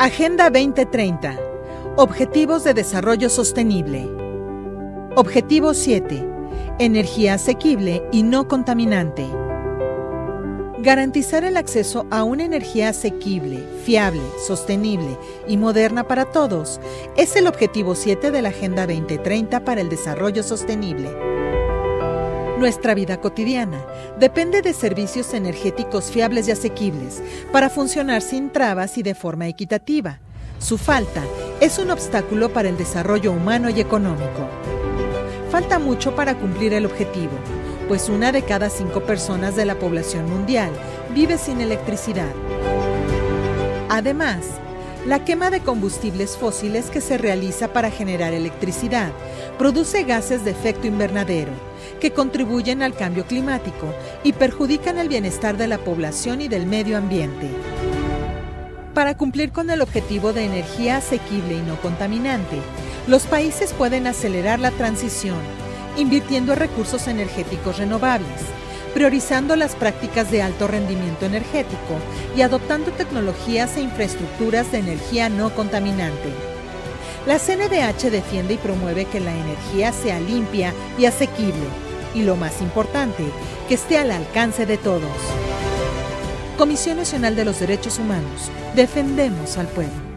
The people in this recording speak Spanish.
Agenda 2030. Objetivos de Desarrollo Sostenible. Objetivo 7. Energía asequible y no contaminante. Garantizar el acceso a una energía asequible, fiable, sostenible y moderna para todos es el objetivo 7 de la Agenda 2030 para el Desarrollo Sostenible. Nuestra vida cotidiana depende de servicios energéticos fiables y asequibles para funcionar sin trabas y de forma equitativa. Su falta es un obstáculo para el desarrollo humano y económico. Falta mucho para cumplir el objetivo, pues una de cada cinco personas de la población mundial vive sin electricidad. Además, la quema de combustibles fósiles que se realiza para generar electricidad produce gases de efecto invernadero que contribuyen al cambio climático y perjudican el bienestar de la población y del medio ambiente. Para cumplir con el objetivo de energía asequible y no contaminante, los países pueden acelerar la transición, invirtiendo en recursos energéticos renovables, priorizando las prácticas de alto rendimiento energético y adoptando tecnologías e infraestructuras de energía no contaminante. La CNDH defiende y promueve que la energía sea limpia y asequible, y lo más importante, que esté al alcance de todos. Comisión Nacional de los Derechos Humanos. Defendemos al pueblo.